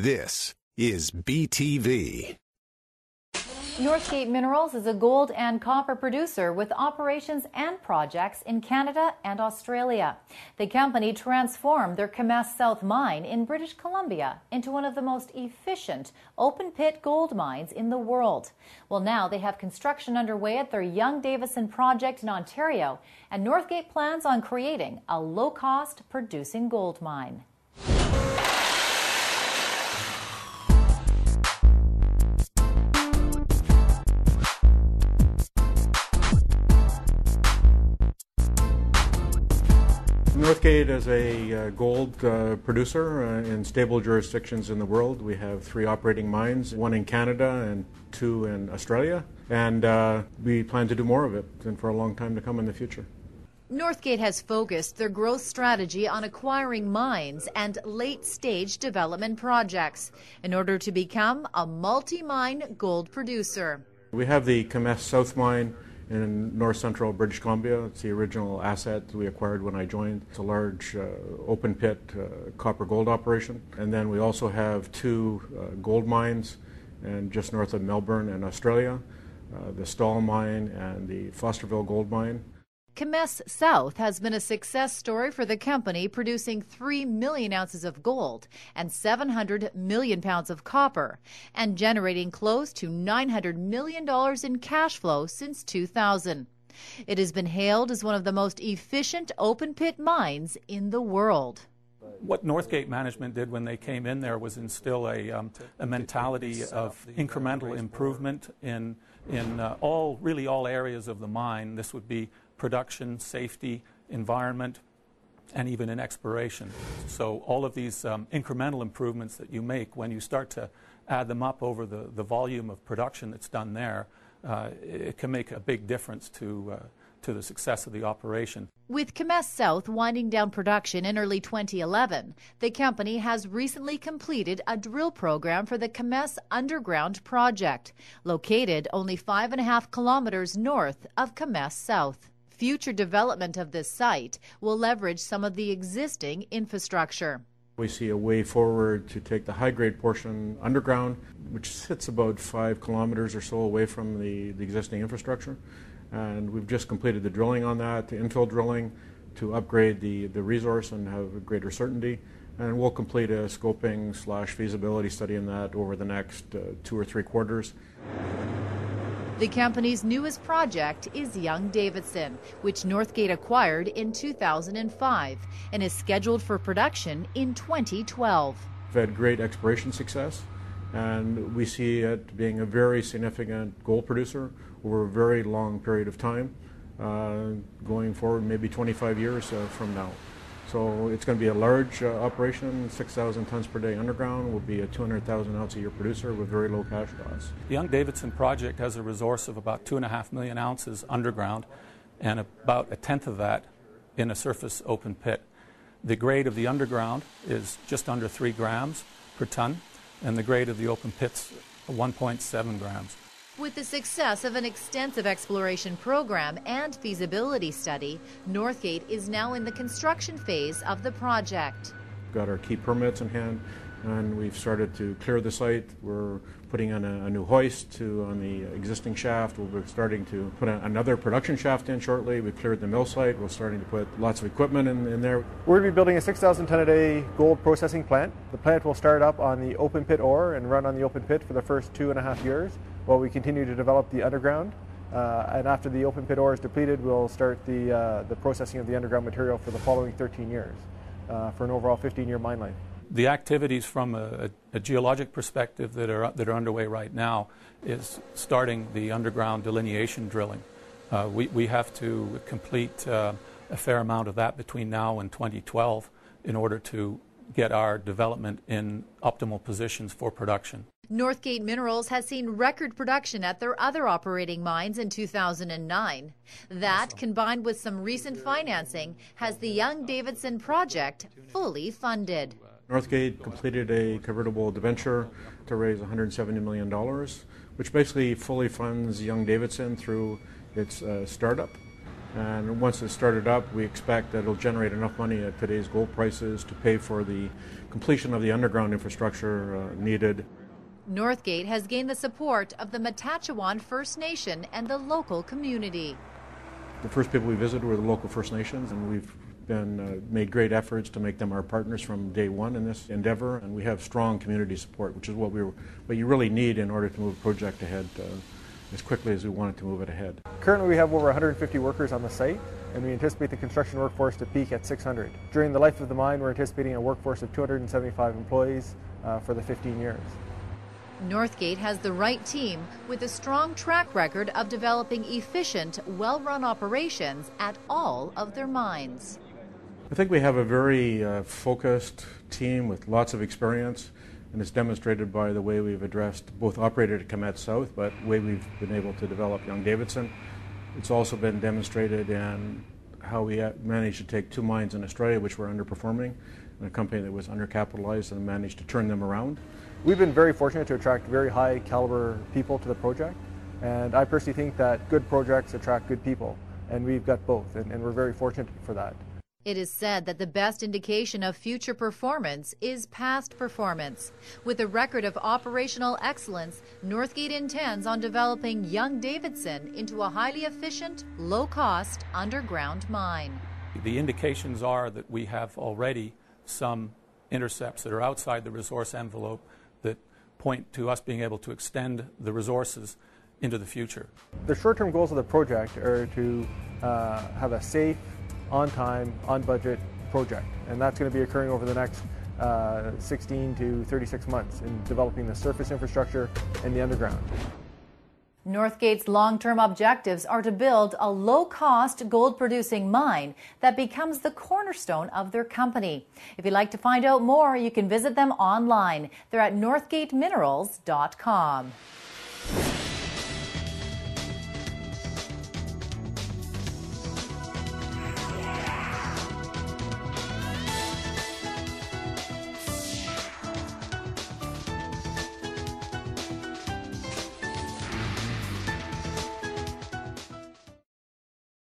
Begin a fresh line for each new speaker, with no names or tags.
This is BTV.
Northgate Minerals is a gold and copper producer with operations and projects in Canada and Australia. The company transformed their Kemess South mine in British Columbia into one of the most efficient open pit gold mines in the world. Well, now they have construction underway at their Young Davidson project in Ontario, and Northgate plans on creating a low cost producing gold mine.
Northgate is a uh, gold uh, producer uh, in stable jurisdictions in the world. We have three operating mines, one in Canada and two in Australia, and uh, we plan to do more of it and for a long time to come in the future.
Northgate has focused their growth strategy on acquiring mines and late stage development projects in order to become a multi mine gold producer.
We have the Kemess South mine in north central British Columbia. It's the original asset we acquired when I joined. It's a large uh, open pit uh, copper gold operation. And then we also have two uh, gold mines and just north of Melbourne in Australia, uh, the Stawell mine and the Fosterville gold mine.
Kemess South has been a success story for the company, producing 3 million ounces of gold and 700 million pounds of copper, and generating close to $900 million in cash flow since 2000. It has been hailed as one of the most efficient open pit mines in the world.
What Northgate management did when they came in there was instill a, um, a mentality of incremental improvement in, in uh, all, really all areas of the mine. This would be production, safety, environment, and even in exploration. So all of these um, incremental improvements that you make, when you start to add them up over the, the volume of production that's done there, uh, it can make a big difference to, uh, to the success of the operation.
With Kemess South winding down production in early 2011, the company has recently completed a drill program for the Kemess Underground project, located only five and a half kilometers north of Kemess South. Future development of this site will leverage some of the existing infrastructure.
We see a way forward to take the high grade portion underground, which sits about five kilometers or so away from the, the existing infrastructure. And we've just completed the drilling on that, the infill drilling to upgrade the, the resource and have greater certainty. And we'll complete a scoping slash feasibility study in that over the next uh, two or three quarters.
The company's newest project is Young Davidson, which Northgate acquired in 2005 and is scheduled for production in 2012.
We've had great exploration success, and we see it being a very significant gold producer over a very long period of time, uh, going forward maybe 25 years uh, from now. So it's going to be a large uh, operation, 6,000 tons per day underground, will be a 200,000 ounce a year producer with very low cash costs.
The Young Davidson project has a resource of about 2.5 million ounces underground and about a tenth of that in a surface open pit. The grade of the underground is just under 3 grams per ton, and the grade of the open pits 1.7 grams.
With the success of an extensive exploration program and feasibility study, Northgate is now in the construction phase of the project.
We've got our key permits in hand and we've started to clear the site. We're putting on a, a new hoist to on the existing shaft. We'll be starting to put a, another production shaft in shortly. We've cleared the mill site. We're starting to put lots of equipment in, in there.
We're going to be building a 6,000 ton a day gold processing plant. The plant will start up on the open pit ore and run on the open pit for the first two and a half years while we continue to develop the underground. Uh, and after the open pit ore is depleted, we'll start the, uh, the processing of the underground material for the following 13 years uh, for an overall 15 year mine life.
The activities from a, a, geologic perspective that are, that are underway right now is starting the underground delineation drilling. Uh, we, we have to complete uh, a fair amount of that between now and 2012 in order to get our development in optimal positions for production.
Northgate Minerals has seen record production at their other operating mines in 2009. That, combined with some recent financing, has the Young Davidson project fully funded.
Northgate completed a convertible debenture to raise $170 million, which basically fully funds Young Davidson through its uh, startup. And once it's started up, we expect that it'll generate enough money at today's gold prices to pay for the completion of the underground infrastructure uh, needed.
Northgate has gained the support of the Matachewan First Nation and the local community.
The first people we visited were the local First Nations, and we've been uh, made great efforts to make them our partners from day one in this endeavor, and we have strong community support, which is what we what you really need in order to move a project ahead uh, as quickly as we wanted to move it ahead.
Currently, we have over 150 workers on the site, and we anticipate the construction workforce to peak at 600. During the life of the mine, we're anticipating a workforce of 275 employees uh, for the 15 years.
Northgate has the right team with a strong track record of developing efficient, well run operations at all of their mines.
I think we have a very uh, focused team with lots of experience, and it's demonstrated by the way we've addressed both operated at Kemess South, but the way we've been able to develop Young Davidson. It's also been demonstrated in how we managed to take two mines in Australia which were underperforming, and a company that was undercapitalized and managed to turn them around.
We've been very fortunate to attract very high caliber people to the project, and I personally think that good projects attract good people, and we've got both, and, and we're very fortunate for that.
It is said that the best indication of future performance is past performance. With a record of operational excellence, Northgate intends on developing Young Davidson into a highly efficient, low cost underground mine.
The indications are that we have already some intercepts that are outside the resource envelope that point to us being able to extend the resources into the future.
The short term goals of the project are to uh, have a safe, on time, on budget project. And that's going to be occurring over the next uh, 16 to 36 months in developing the surface infrastructure and the underground.
Northgate's long term objectives are to build a low cost gold producing mine that becomes the cornerstone of their company. If you'd like to find out more, you can visit them online. They're at northgateminerals.com.